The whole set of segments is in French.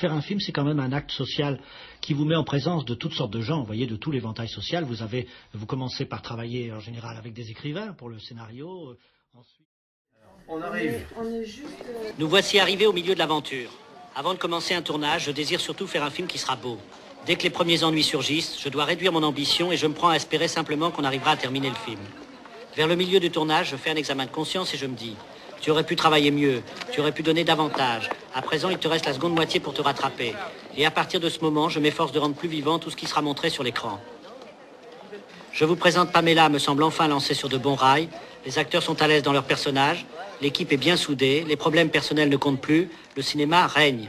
Faire un film, c'est quand même un acte social qui vous met en présence de toutes sortes de gens, vous voyez, de tout l'éventail social. Vous avez, vous commencez par travailler en général avec des écrivains pour le scénario. euh, Ensuite... On arrive. Nous voici arrivés au milieu de l'aventure. Avant de commencer un tournage, je désire surtout faire un film qui sera beau. Dès que les premiers ennuis surgissent, je dois réduire mon ambition et je me prends à espérer simplement qu'on arrivera à terminer le film. Vers le milieu du tournage, je fais un examen de conscience et je me dis Tu aurais pu travailler mieux, tu aurais pu donner davantage. À présent, il te reste la seconde moitié pour te rattraper. Et à partir de ce moment, je m'efforce de rendre plus vivant tout ce qui sera montré sur l'écran. Je vous présente Pamela, me semble enfin lancée sur de bons rails. Les acteurs sont à l'aise dans leur personnage, l'équipe est bien soudée, les problèmes personnels ne comptent plus, le cinéma règne.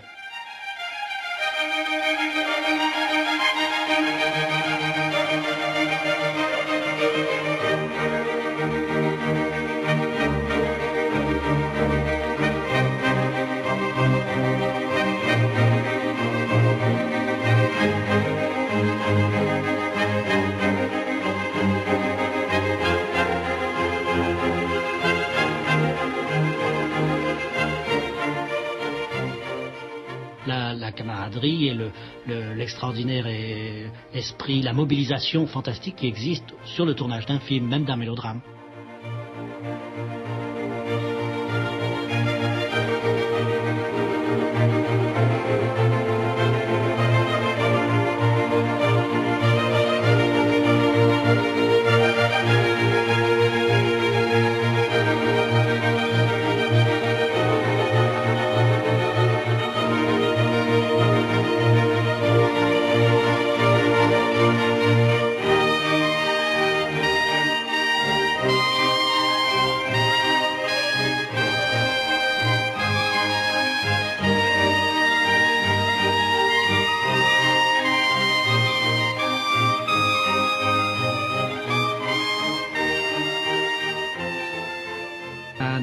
La, camaraderie et le- le- l'extraordinaire et- esprit, la mobilisation fantastique qui existe sur le tournage d'un film, même d'un mélodrame.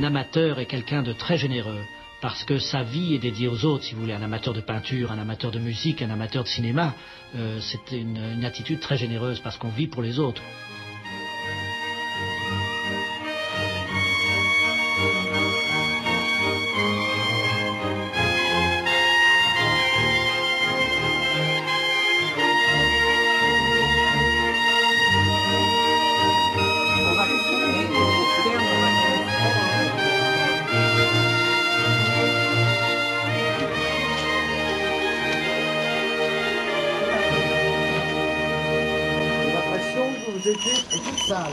Amateur est quelqu'un de très généreux parce que sa vie est dédiée aux autres, si vous voulez, un amateur de peinture, un amateur de musique, un amateur de cinéma, euh, c'est une, une attitude très généreuse parce qu'on vit pour les autres. Étiez toute sale.